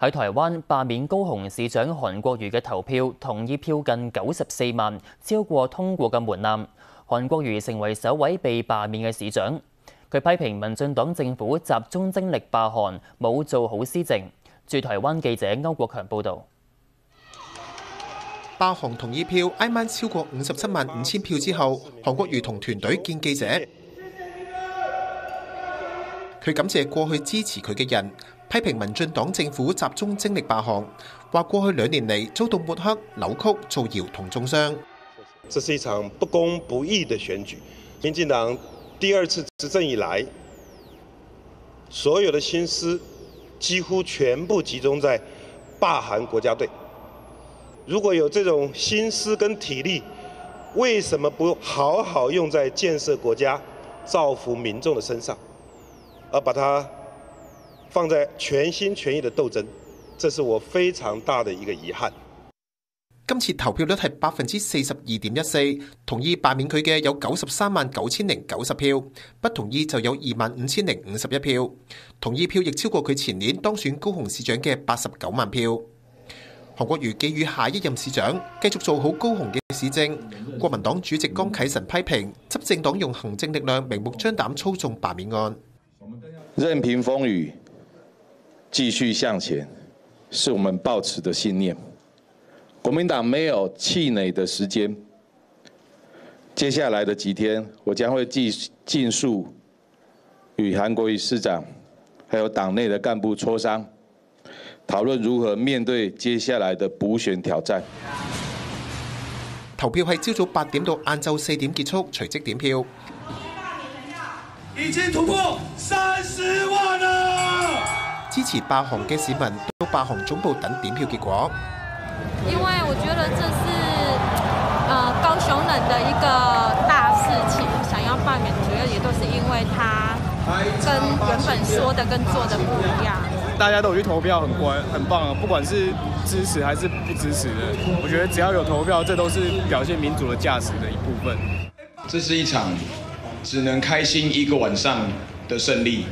喺台灣罷免高雄市長韓國瑜嘅投票同意票近九十四萬，超過通過嘅門檻。韓國瑜成為首位被罷免嘅市長。佢批評民進黨政府集中精力罷韓，冇做好施政。駐台灣記者歐國強報導。罷韓同意票挨晚超過五十七萬五千票之後，韓國瑜同團隊見記者，佢感謝過去支持佢嘅人。批評民進黨政府集中精力罷韓，話過去兩年嚟遭到抹黑、扭曲、造謠同中傷。這是一場不公不義的選舉。民進黨第二次執政以來，所有的心思幾乎全部集中在霸韓國家隊。如果有這種心思跟體力，為什麼不好好用在建設國家、造福民眾的身上，而把它放在全心全意的斗争，这是我非常大的一个遗憾。今次投票率系百分之四十二点一四，同意罢免佢嘅有九十三万九千零九十票，不同意就有二万五千零五十一票，同意票亦超过佢前年当选高雄市长嘅八十九万票。韩国瑜寄予下一任市长继续做好高雄嘅市政。国民党主席江启臣批评执政党用行政力量明目张胆操纵罢免案，任憑風雨。繼續向前，是我们抱持的信念。国民党没有气馁的时间。接下来的几天，我将会尽尽速与韩国瑜市长，还有党内的干部磋商，讨论如何面对接下来的补选挑战。投票係朝早八點到晏晝四點結束，隨即點票。已經突破三十萬啦！支持罷韓嘅市民到罷韓總部等點票結果。因為我覺得這是，呃，高雄人的一個大事情，想要罷免，主要也都是因為他跟原本說的跟做的不一樣。大家都去投票，很乖，很棒啊！不管是支持還是不支持的，我覺得只要有投票，這都是表現民主的價值的一部分。這是一場只能開心一個晚上的勝利。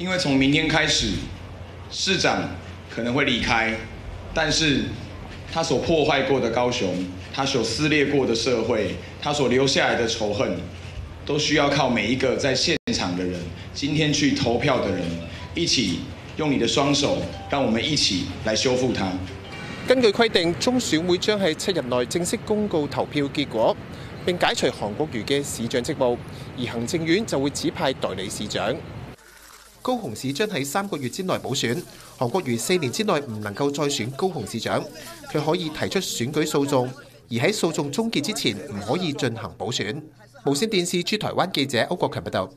因為從明天開始，市長可能會離開，但是他所破壞過的高雄，他所撕裂過的社會，他所留下来的仇恨，都需要靠每一個在現場的人，今天去投票的人，一起用你的雙手，讓我們一起來修復它。根據規定，中選會將喺七日內正式公告投票結果，並解除韓國瑜嘅市長職務，而行政院就會指派代理市長。高雄市將喺三個月之內補選，韓國瑜四年之內唔能夠再選高雄市長，佢可以提出選舉訴訟，而喺訴訟終結之前唔可以進行補選。無線電視駐台灣記者歐國強報道。